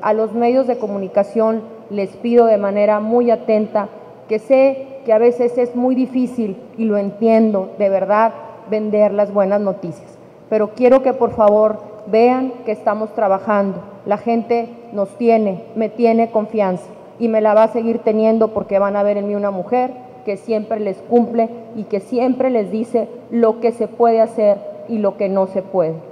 A los medios de comunicación les pido de manera muy atenta que sé que a veces es muy difícil y lo entiendo de verdad vender las buenas noticias, pero quiero que por favor vean que estamos trabajando. La gente nos tiene, me tiene confianza y me la va a seguir teniendo porque van a ver en mí una mujer que siempre les cumple y que siempre les dice lo que se puede hacer y lo que no se puede.